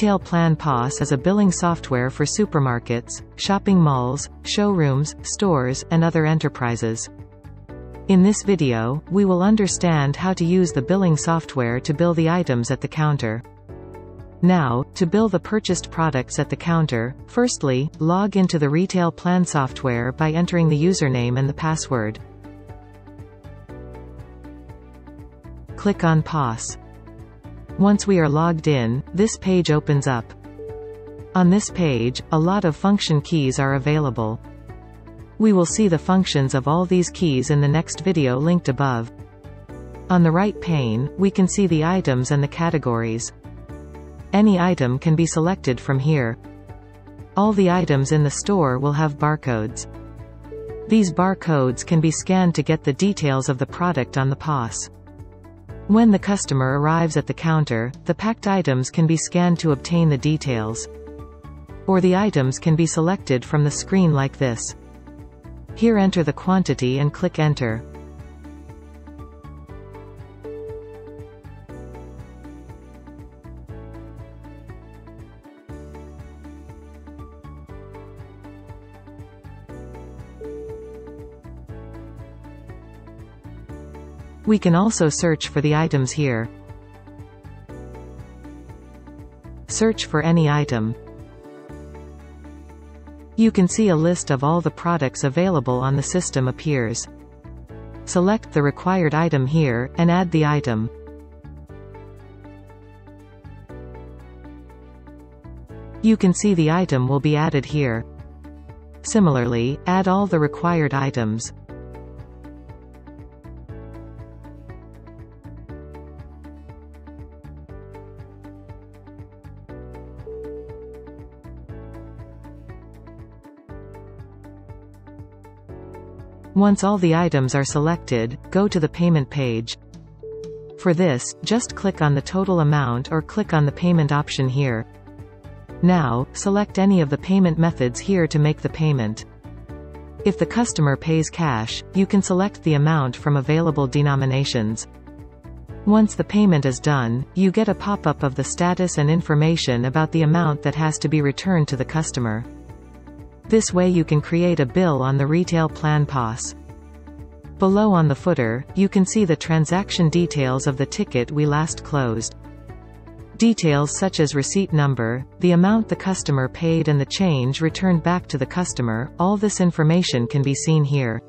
Retail Plan POS is a billing software for supermarkets, shopping malls, showrooms, stores, and other enterprises. In this video, we will understand how to use the billing software to bill the items at the counter. Now, to bill the purchased products at the counter, firstly, log into the Retail Plan software by entering the username and the password. Click on POS. Once we are logged in, this page opens up. On this page, a lot of function keys are available. We will see the functions of all these keys in the next video linked above. On the right pane, we can see the items and the categories. Any item can be selected from here. All the items in the store will have barcodes. These barcodes can be scanned to get the details of the product on the POS. When the customer arrives at the counter, the packed items can be scanned to obtain the details. Or the items can be selected from the screen like this. Here enter the quantity and click enter. We can also search for the items here. Search for any item. You can see a list of all the products available on the system appears. Select the required item here, and add the item. You can see the item will be added here. Similarly, add all the required items. Once all the items are selected, go to the payment page. For this, just click on the total amount or click on the payment option here. Now, select any of the payment methods here to make the payment. If the customer pays cash, you can select the amount from available denominations. Once the payment is done, you get a pop-up of the status and information about the amount that has to be returned to the customer. This way you can create a bill on the retail plan POS. Below on the footer, you can see the transaction details of the ticket we last closed. Details such as receipt number, the amount the customer paid and the change returned back to the customer, all this information can be seen here.